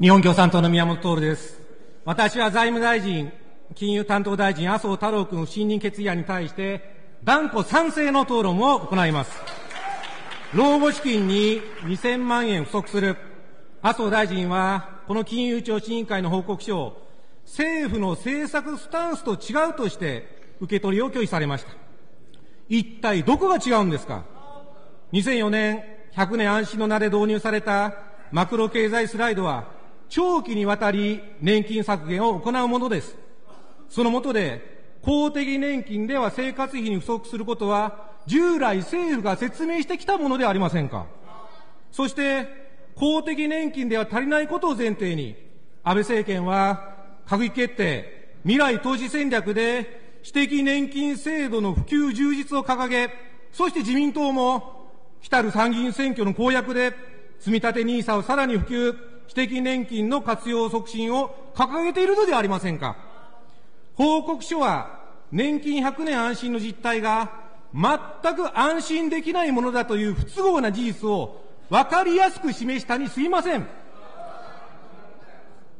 日本共産党の宮本徹です。私は財務大臣、金融担当大臣、麻生太郎君不信任決議案に対して、断固賛成の討論を行います。老後資金に2000万円不足する。麻生大臣は、この金融庁審議会の報告書を、政府の政策スタンスと違うとして、受け取りを拒否されました。一体どこが違うんですか ?2004 年、100年安心の名で導入されたマクロ経済スライドは、長期にわたり年金削減を行うものです。その下で、公的年金では生活費に不足することは、従来政府が説明してきたものではありませんか。そして、公的年金では足りないことを前提に、安倍政権は、閣議決定、未来投資戦略で、私的年金制度の普及充実を掲げ、そして自民党も、来たる参議院選挙の公約で、積立 NISA をさらに普及、私的年金の活用促進を掲げているのではありませんか？報告書は年金100年安心の実態が全く安心できないものだという不都合な事実を分かりやすく示したにすぎません。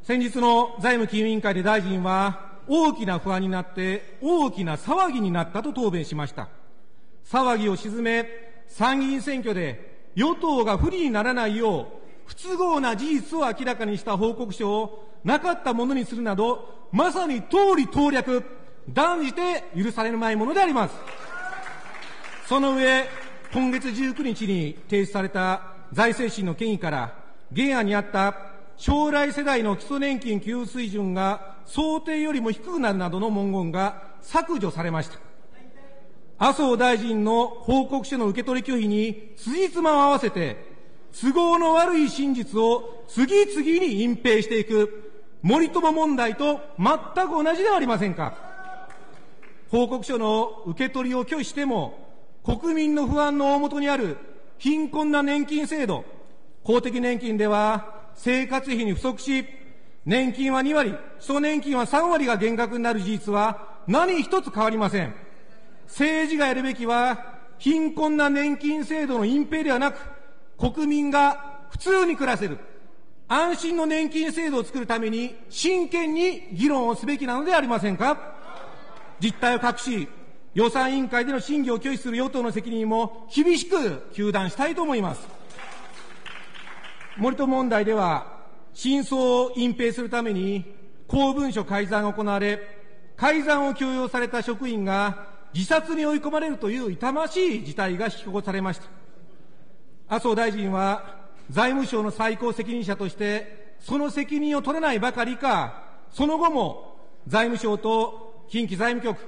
先日の財務金融委員会で大臣は大きな不安になって大きな騒ぎになったと答弁しました。騒ぎを鎮め参議院選挙で与党が不利にならないよう不都合な事実を明らかにした報告書をなかったものにするなど、まさに通り党略、断じて許されるまいものであります。その上、今月19日に提出された財政審の権威から、原案にあった将来世代の基礎年金給付水準が想定よりも低くなるなどの文言が削除されました。麻生大臣の報告書の受け取り拒否に辻褄を合わせて都合の悪い真実を次々に隠蔽していく森友問題と全く同じではありませんか。報告書の受け取りを拒否しても、国民の不安の大元にある貧困な年金制度、公的年金では生活費に不足し、年金は2割、基礎年金は3割が減額になる事実は何一つ変わりません。政治がやるべきは、貧困な年金制度の隠蔽ではなく、国民が普通に暮らせる、安心の年金制度を作るために真剣に議論をすべきなのではありませんか？実態を隠し、予算委員会での審議を拒否する与党の責任も厳しく糾弾したいと思います。森友問題では、真相を隠蔽するために公文書改ざんが行われ、改ざんを強要された職員が自殺に追い込まれるという痛ましい事態が引き起こされました。麻生大臣は財務省の最高責任者として、その責任を取れないばかりか、その後も財務省と近畿財務局、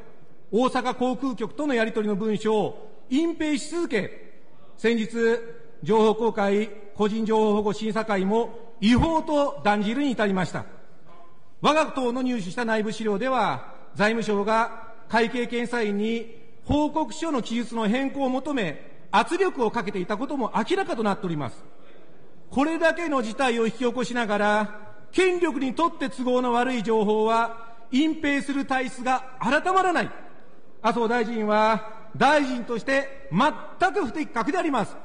大阪航空局とのやり取りの文書を隠蔽し続け、先日、情報公開個人情報保護審査会も違法と断じるに至りました。我が党の入手した内部資料では、財務省が会計検査院に報告書の記述の変更を求め、圧力をかけていたことも明らかとなっております。これだけの事態を引き起こしながら、権力にとって都合の悪い情報は隠蔽する体質が改まらない。麻生大臣は大臣として全く不適格であります。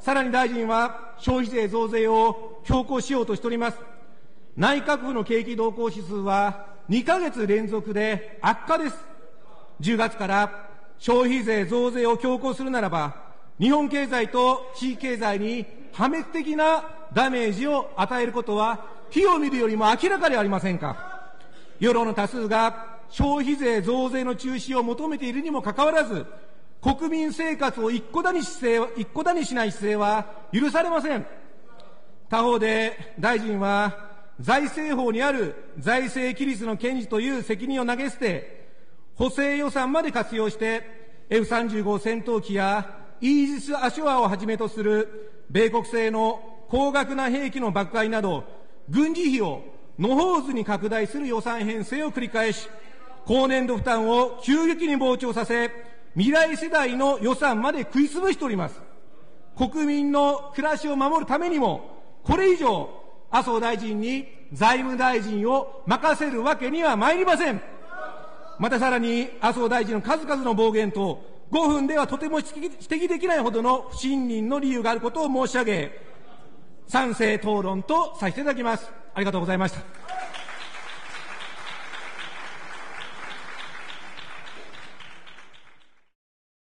さらに大臣は消費税増税を強行しようとしております。内閣府の景気動向指数は2ヶ月連続で悪化です。10月から消費税増税を強行するならば、日本経済と地域経済に破滅的なダメージを与えることは、火を見るよりも明らかではありませんか。世論の多数が消費税増税の中止を求めているにもかかわらず、国民生活を一個だに姿勢、一個だにしない姿勢は許されません。他方で、大臣は、財政法にある財政規律の堅持という責任を投げ捨て、補正予算まで活用して、F35 戦闘機やイージス・アショアをはじめとする米国製の高額な兵器の爆買いなど、軍事費を野放図に拡大する予算編成を繰り返し、高年度負担を急激に膨張させ、未来世代の予算まで食い潰しております。国民の暮らしを守るためにも、これ以上、麻生大臣に財務大臣を任せるわけには参りません。またさらに麻生大臣の数々の暴言と、5分ではとても指摘できないほどの不信任の理由があることを申し上げ、賛成討論とさせていただきます。ありがとうございました。